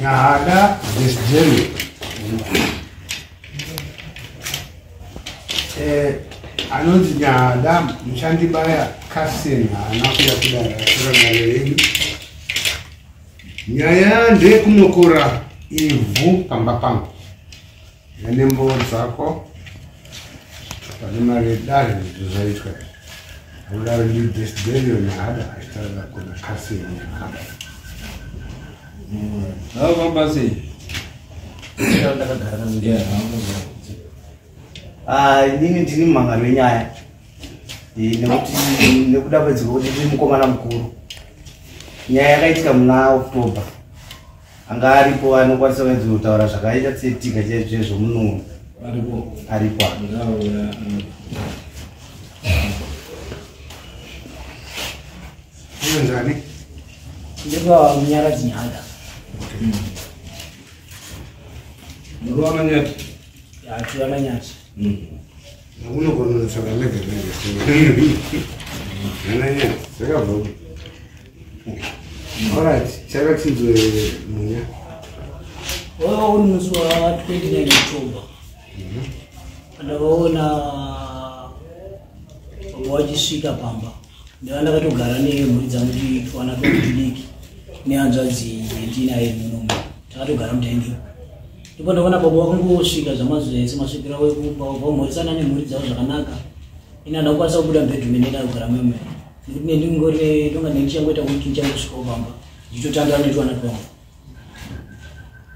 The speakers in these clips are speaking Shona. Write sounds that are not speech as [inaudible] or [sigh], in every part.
nyahada desderi eh, anonzi nyahada mushandibaya kasen haana kuya kudara kuranare yedu nyaya ndeyekunokora ivhu pamba pangu. Nenembo dzako pane mari dare zvaitwa. Audaro ndi desderio nyahada aitaura kuna kasen avafamba sei inini ndini mumhangano wenyaya Eh, nekuti nekuda kwedziko kuti ndiri mukomana mukuru. Nyaya yakaitika muna oktober anga aripo anokwanisa kuedzinotaura zvakaita setika chaizvo zvomunun'u aripo. Aripo. Ndauya uyenzani ndikwa munyaradzi nyada muri wakanyati yatu yakanyati unogona zvakalegaleananya [laughs] zvakabva orit chakachinzwe munya. Waiva uri musi wa 29 october. Ndakaona baba wachisvika pamba ndava ndakatogara nemhuri dzangu titwana todiki nehanzvadzi yendinaye munomu takatogara mutaindiwo ndipo ndakaona baba wakangosvika zvamazuva ese masvikira wamhorisana nemhuri dzavo zvakanaka. Ina ndakukwanisa kubuda mbedhume nenda kugara meme nekuti nendingore tonga ndendichangoita wiki ndichangosvikawo pamba ndichitotandara netwana twangu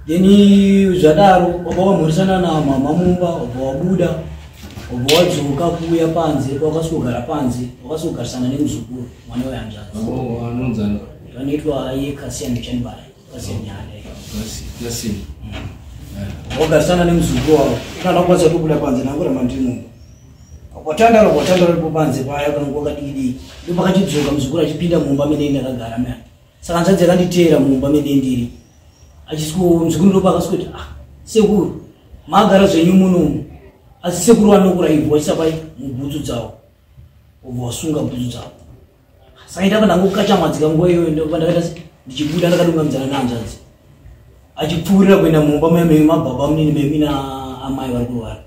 then zvadaro wabva wamhorisana namama mumba wabva wabuda wabva wadzoka kuuya panze wakasogara panze wakasogarisana nemuzukuru mwana wehanzvadzi anonzana vanoitwa iye kasiyani chanibara kasiyani nyada kasini wagarisana nemuzukuru wavo kana kukwanisa tobuda panze nakuramba ndiri mumba watandara watandara ripo panze paya kana wakadikidiki ndo pakachidzoka muzukuru achipinda mumba mene ndakagara mea saka hanzvadzi yakanditeera mumba mene ndiri. Achisiko muzukuru ndo pakasikuti ah sekuru. Magara zvenyu munomu asi sekuru vanokura ivhu vachisapai mubhutsu dzavo ubva wasunga bhutsu dzavo saka ndapa ndangokachamadzika nguva iyoyo ndopa ndakaita se- ndichibuda ndakadungamizana nehanzvadzi achipfuurira kuenda mumba meme mababa munini memi naamai vari kurwara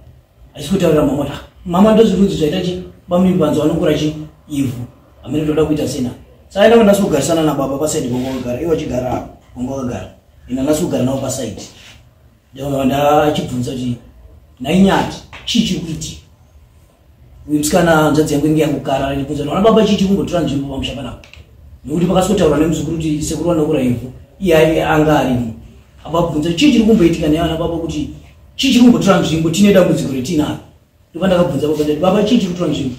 achikutaurira mama kuti "Ah, mama ndozvirudzi zvaita chi bamunini panza vanokura chi ivhu amene toda kuita sena. Saka ndapa ndasi kugarisana nababa pasaidi kwanga wakagara. Iwo achigara kwanga wakagara. Ina ndasi kugara navo pasaidi ndachibvunza kuti nainyati chii chiri kuitika uyu musikana hanzvadzi yangu inge yangukarara ndibvunza kuti wana baba chii chiri kungotora nzvimbo pamusha panapa nekuti pakasotaurwa nemuzukuru kuti sekuru vanokura ivhu iye ai- anga arimo. Ababvunza chii chiri kumboitika nevana baba kuti chii chiri kumbotora nzvimbo tine dambudziko retinaro ndopa ndakabvunza baba ndati baba chii chiri kutora nzvimbo?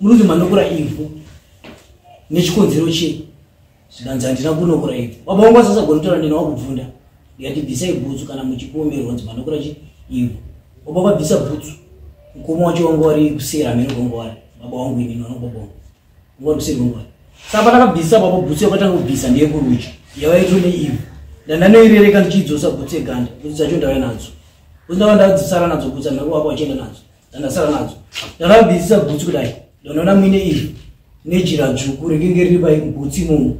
Muri kuti manokura ivhu. Nechikonzero chei zvikanzi handina kunokura ivhu. Baba wangu asasagona kutaura ndina wakubvunda. Ndikati bvisai bhutsu kana muchipomerwa nzi manokura chi ivhu. Baba vakabvisa bhutsu mukoma wacho wanga wari kusera amene kwanga wari baba wangu inini wana baba wangu. Wanga wari kuseri kwanga wari saka pandakabvisa baba bhutsu yakatanga kubvisa ndeyekurudyi yavaito neivhu ndandanoirereka ndichidzosa bhutsu eganda bhutsu dzacho ndauya nadzo. Bhutsu ndava ndadzisara nadzo bhutsu andinako baba wachienda nadzo. Ndandasara nadzo. Ndakabvisisa bhutsu kudai. Ndandoona muine ivhu nejira dzvuku rekenge riri pabhutsu imomo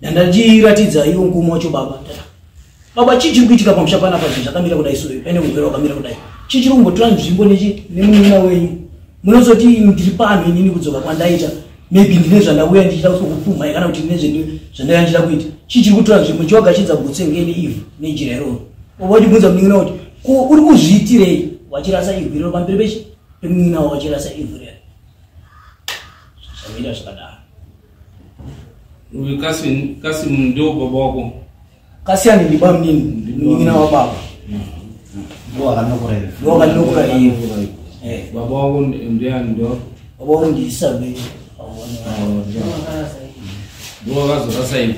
ndandachiratidza iwo mukoma wacho baba baba chii chiri kuitika pamusha panapa zvinhu zvakamira kudai so pane mugwere wakamira kudai chii chiri kumbotora nzvimbo nechi nemunun'una wenyu. Munozoti ndiri pano inini kudzoka kwandaita. Maybe ndine zvandauya ndichida kutokupfumhai kana kuti ndine zvandauya ndichida kuita. Chii chiri kutora nzvimbo chiwagachidza bhutsu engeni ivhu nejira iroro. Baba wachibvunza munun'una kuti ko uri kuzviitirei? Wachirasa ivhu iroro pamberi pechi pemunun'una wa wachirasa ivhu rero zvakaita zvakadaro. Uyu kasini kasini ndio baba wako? Kasiyani ndiba munini munun'una wa ndo ndo wakandinokura ivhu Eh. baba wako ndiani ndio baba wangu ndiisabe ndio wakazorasa ivi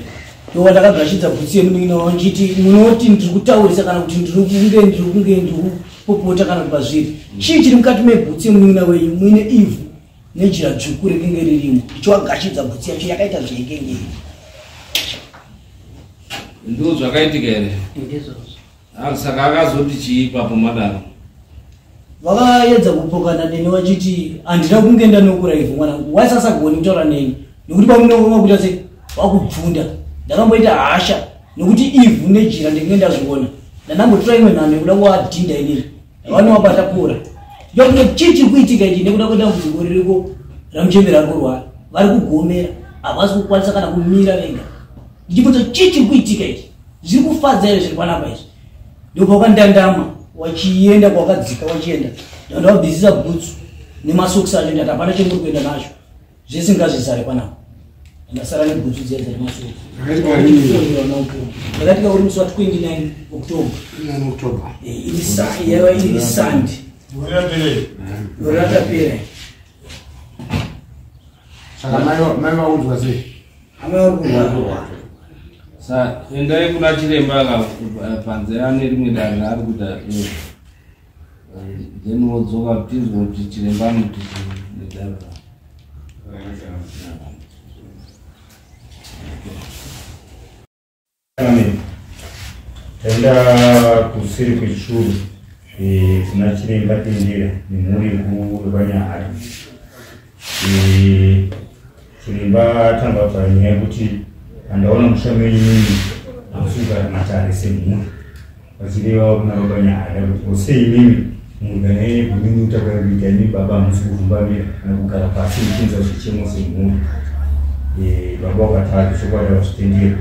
ndowa ndakagashidza bhutsu yemunun'una wangu nchiti munoti ndiri kutaurisa kana kuti ndiri kunge ndiri kunge ndiri kupopota kana pazviri chii chiri mukati mebhutsu yemunun'una wenyu muine ivhu nejira dzvuku rekenge ririmo ndichiwagashidza bhutsu yacho yakaita zveikengei ndio zvakaitika here Ah, saka akazoti chii papo madaro vakaedza kupokana neni vachiti handina kunge ndanokura ivhu mwanangu waisasagoni kutaura neni. Nekuti pamunonga kuita se wakubvunda. Ndakamboita hasha. Nokuti ivhu nejira ndinge ndazviona. Ndandangotora imwe nhano yekuda kuwadhinda iniri ndakaona wabata kura ndokuti chii chiri kuitika ichi? Nekuda kwedambudziko ririko ramuchembera ari kurwara vari kugomera. Havasi kukwanisa kana kumira venga. Ndichibvunza chii chiri kuitika ichi? Zviri kufadza here zviri panapa izvi ndopakandandama wachienda kwakadzika wachienda. Ndandavabvisisa bhutsu nemasokisi acho ndati hapana chemuri kuenda nazvo zvese ngazvizare panapa ndasara nebhutsu dziya dzari masokisi. Zvakaita rini? ndakatika uri musi wa29 october. Nine October. Eh, iri sa- yaiva iri sandi gore ratapera Saka mai- vaunzwa sei? hama vari kurwara sa endai kuna chiremba aka panze ane rimwe dare raari kuita then wodzoka tinzwa kuti chiremba anoti nedare Amen. taenda kuseri kwechuru eh, kuna chiremba tendera nemhuri kurwanyahari chiremba tanga panyaya yekuti andaona mushamenyu mimi amusugara matare semhuri vachireva kuna robanyahari kuti osei mimi muganaine gumini utakakuita ni baba hamusi kurumbamira kana kugara pasi muchinza zvichemo semhuri Eh, baba wakatatu chokwadi vachitendera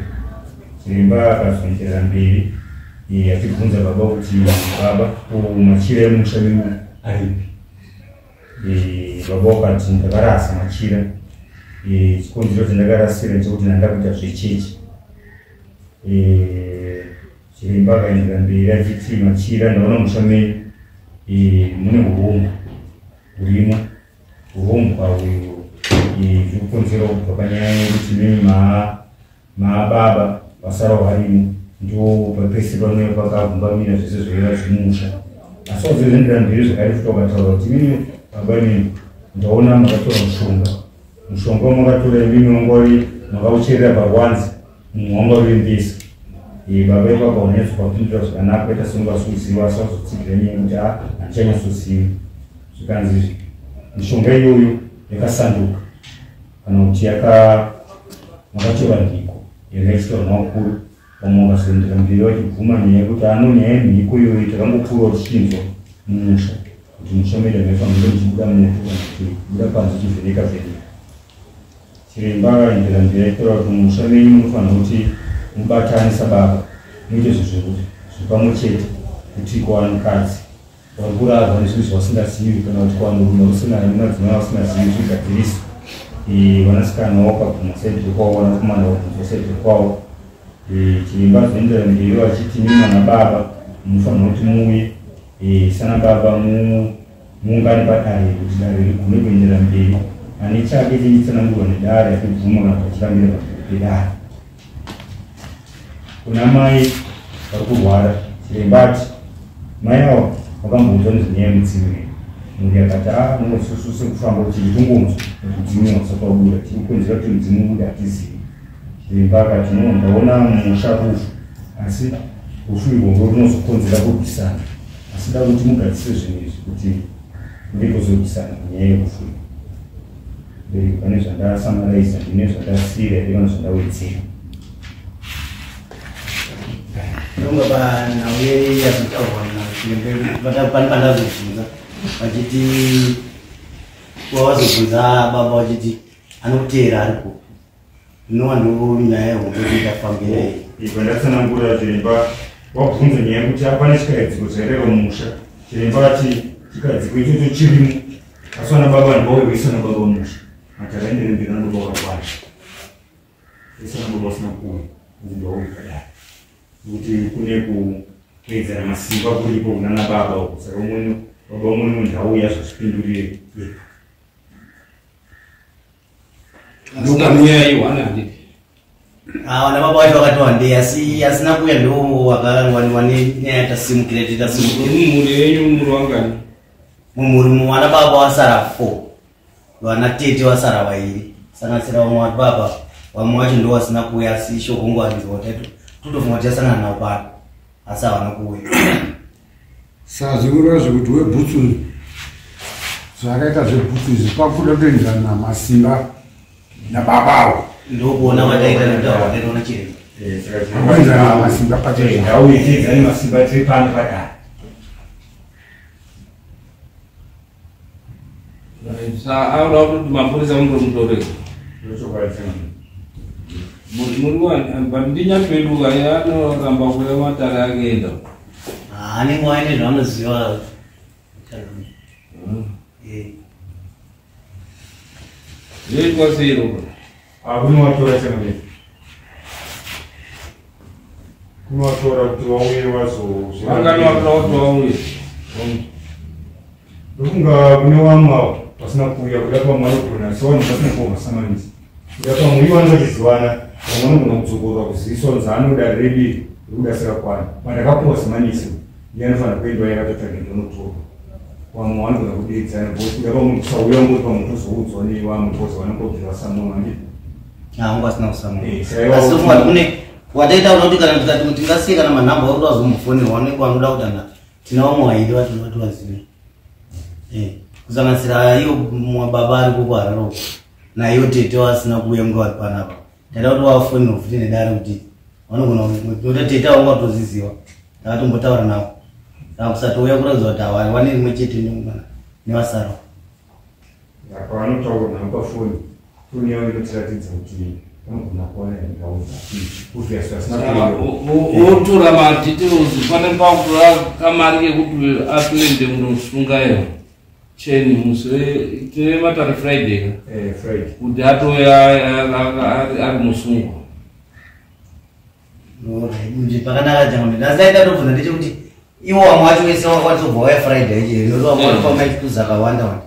chiremba akazonderera mberi eh, achibvunza baba kuti baba ko machira emusha menyu aripi Eh, baba wakati ndakarasa machira. Eh, chikonzero chandakarasira chekuti ndanda kuita zvechechi. Eh, chiremba akaendera mberi achiti machira ndaona musha menyu eh, mune urombo hurimo. Urombo ahwo zviri kukonzera kubva panyaya yekuti maa maababa vasara varimo. Ndo papese pamwe pakagumbamira zvese zvoiva zvimusha asi wazozendera mberi zvakari futa ukataura kuti mimi baba mimi ndaona makatora mushonga mushonga wamakatora imimi wangori makaucherera pawanzi mumwe wangaurembesa baba ipapa unyatsokapindura zvakanaka ita seungasuziva asi wazotsigira nyaya yekuti a handichanyatsoziva zvikanzi mishonga iyoyo yakasanduka kana kuti yaka makatora nhiko yakaiswa namakuru vamwe vakazoendera mberi vachibvuma nyaya yekuti ano nyaya yenhiko iyoyo takangokura tichinzwa mumusha. Kuti musha medu amaifanire muchibuda moto kana kuti buda panze chivheneka vheneka chiremba akaendera mberi achitaura kuti musha menyu munofanira kuti mubatane sababa. Muite zvezviro zviri pamwe chete kuti kuvanhukadzi vari kurarwa nezvinhu zvavasingazivi kana kuti kuvanhurume usina nemadzimai vasingazivi zvigadziriso vanasikana wakabvuma saidhi kwavo vanakomana vakabvuma saidhi kwavo. Chiremba zvinoendera mberi vachiti mimwana baba munofanira kuti muuye. Sana baba muungane padare kuti dare rigume kuendera mberi chechitsanangurwa nedare achibvuma kana kuti achiramira pedare kuna mai vari kurwara chiremba ati mai avo vakamboudza nezvenyaya yemudzimiri muri akati a nosusu sekufamba kuti titongonzwa mudzimu wasapabuda tiri kukwenzera kuti mudzimu uda hatizivi chiremba akati no ndaona musha rufu asi rufu irworwo runozokonzera kurwisana asi da kuti mugadzise zvinhu izvi kuti ndikuzorwisana munyaya yerufu bereki pane zvandasamaraisa ndine zvandasiyira iri kana zvandawedzera ndonga panhau yazitaurwa nachirembe pane pandazobvunza vachiti wawazobvunza baba vachiti anokuteera aripo inova ndo nyaya yehombe iyi pandatsanangura chiremba wabvunza nyaya yekuti hapane chikadziko chaireva mumusha. Chiremba ati chikadziko ichocho chirimo. Asi vana baba ndivauyevaisana baba musha matarende mbirano ba wakwani esango basina ku zidowikadai kuti kune kupedzana masimba kuripo kunana baba uko saka umweni baba umweni munhu auya zvazvipindurire ndokamiya iwanandi vana baba vacho vakati wandei asi asina kuya ndiwo wakawanewanyaya tasimukira titasimukira mumhuri yenyu muri wangani mumhuri muvana baba wasara four vana vasara wasara vairi sanganisira vamwe vati baba. Vamwe vacho ndo vasina kuuya asi shoko ngwarinzwa kuti totofunga kuti yasangana navo pano asi havana kuuya saka zvekuti webhutsu zvakaita zvebhutsu izvi pakuda kutoenderana namasimba nababavo ndokuona vataita nekutaura vataitaona chiremba Eh, saka Kwanza na masimba pano Eh, Sa'aw rawu mampu zaman rum tore. Murmuruan bandinya pelu gaya no ramba kule ma tarage ndo. Ani mo ani rona ziwa. Ye ko zero. Abu no atora semane. Kuno atora tuwa uye wazo. Anga no atora tuwa uye. Dukunga bune. basina kuwulira bwebaba mumanyi kulinasiwa nibasina kuomasamanizi bwebaba muyiwa nibagisiwana vamwana muno kutsogorwa kuziso nzano daredi rikudasira kwana. Vandakakungosamanisi yanofana kuendwa yakatotagendonotogwa vamwe vanogona kudidzana bvekuda vamwe kusauya ngoti pamwe tozoudzwa nevamwe kozi vanongobvira vasamona ndi angu asina kusamona eh, kune wataita kuti kana tikati tingasiye kana manhamba kuti vazomufonera vaonekwa vanoda kuti ana tina vamwe vaidi vatoti eh. vazive kusanganisira iyo baba ari kukuhararo naiyo tete wasina kuuya munge vari panapa. Taida kuti wafonera futi nedare kuti vanogona nota tete vange vatoziziva takatombotaura navo. Saka kusatouya kuratidza kuti havari wane rimwe chete ne- nevasara apa vanotaura navo pafoni foni yavo inotiratidza kuti vanogona kuwana ndau kuti asina kuenda. otora madetails pane pakutora kamari kekuti apinde mundosunga iyo cheni musire tema friday kuti atoya ari musungu iwo vamwe wese wakwanitobva waya friday cheriozvamwaaamaikuzakawanda wanda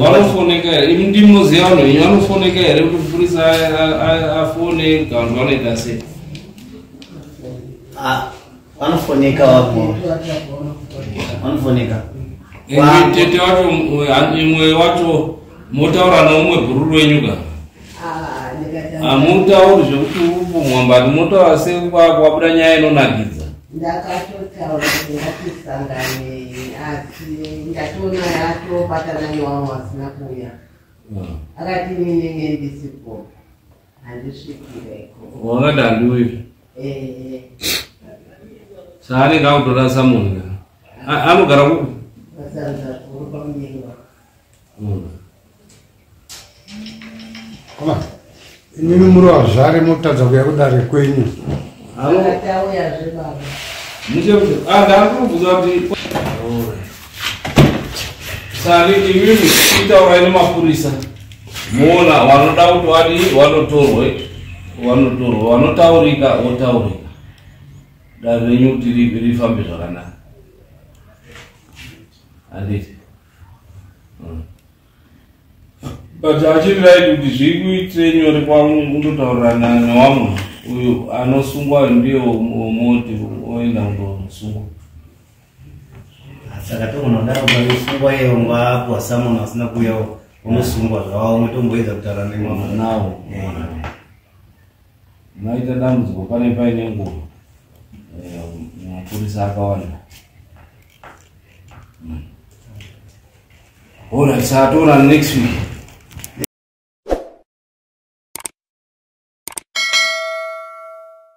vanofoneka imi ndimoziva vanhu here kuti afone vanhu vanoita sei vanofoneka vapo vanofoneka Ende tete wacho imwe wacho motaura neumwe guru renyu ka? Hamutauri zvekuti upo mwambati motaura sei kwabuda nyaya inonakidza? Ndakatotaura kuti ngatisangane asi ndatoona yatobatana nevamwe vasina kuuya. Akati ninenge ndisipo handisvikireko wakati handiwi Eh, saanenge akutora samoni ka? Anogara kupi vasanza kuru pamunyengwa Koma, inini muri vazvare motadza kuya kudare kwenyu. Akati auyazve baba. Muchekuti andakubvunza kuti sani imimi itaurai nemapurisa. Muona vanoda kuti vadi vanotorwe vanotorwa vanotaurika votaurika dare renyu kuti ri- rifambe zvakanaka hadithi mm. but achindai kuti zvikuitei nyore kwangu kundotaurana newamwe uyu anosungwa ndiye womoti oenda kundosungwa saka tokunodaro usungwa iyongwa apo samona asina kuyawo unosungwa zvavo umwe tomboedza kutaura nemwamanawo maita eh. dambudziko pane paine nguva eh, mapurisa akawanda Oder zart oder nix wie.